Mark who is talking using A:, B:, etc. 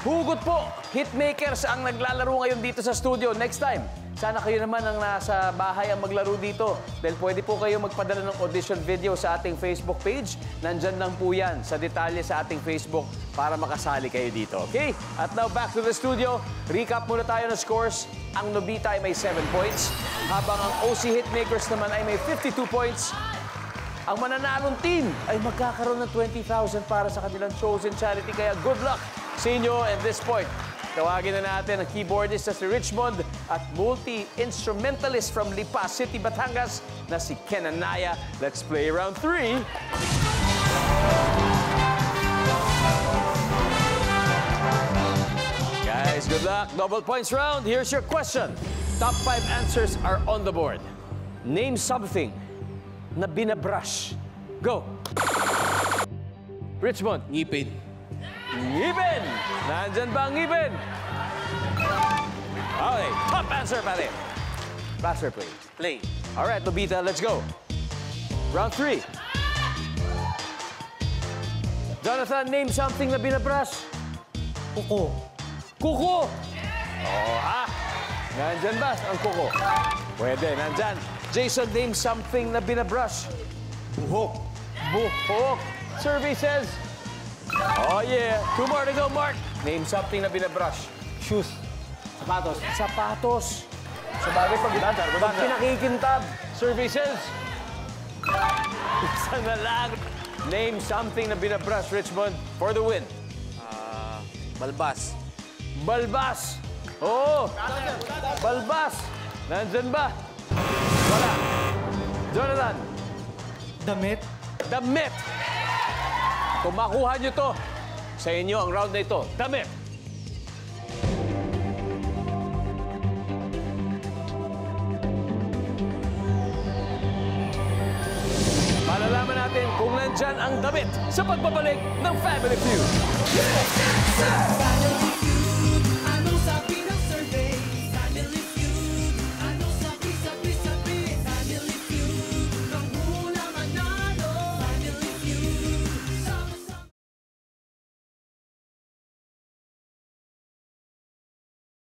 A: Hugot po, hitmakers ang naglalaro ngayon dito sa studio. Next time, sana kayo naman ang nasa bahay ang maglaro dito. Dahil pwede po kayo magpadala ng audition video sa ating Facebook page. Nandyan lang po yan sa detalye sa ating Facebook para makasali kayo dito. Okay? At now back to the studio. Recap muna tayo ng scores. Ang Nobita ay may 7 points. Habang ang OC Hitmakers naman ay may 52 points. Ang mananalong team ay magkakaroon ng 20,000 para sa kanilang chosen charity. Kaya good luck sa inyo at this point. Tawagin na natin ang keyboardist na si Richmond at multi-instrumentalist from Lipa City, Batangas na si Ken Anaya. Let's play round three. Guys, good luck. Double points round. Here's your question. Top five answers are on the board. Name something na binabrush. Go. Richmond.
B: Ngipin.
A: Ngipin! Nandyan ba ang ngipin? Okay, top answer, pare. Faster, please.
B: Play.
A: All right, Lobita, let's go. Round three. Jonathan, name something na binabrush.
B: Kuko.
A: Kuko! Oo, ha? Nandyan ba ang kuko? Pwede, nandyan. Jason, name something na binabrush.
B: Buhok.
A: Buhok. Survey says... Oh. Two more to go, Mark. Name something na binabrush.
B: Shoes. Sapatos.
A: Sapatos. Sa bagay pag, pag pinakikintab. Says... Isa na lang. Name something na binabrush, Richmond, for the win.
B: Ah, balbas.
A: Balbas. Oo. Balbas. Nandyan ba? Wala. Jonathan,
B: Damit.
A: damit. Kung makuha nyo to, sa inyo ang round na ito. Damit. Malalaman natin kung nandyan ang damit sa pagbabalik ng Family Feud.
C: Family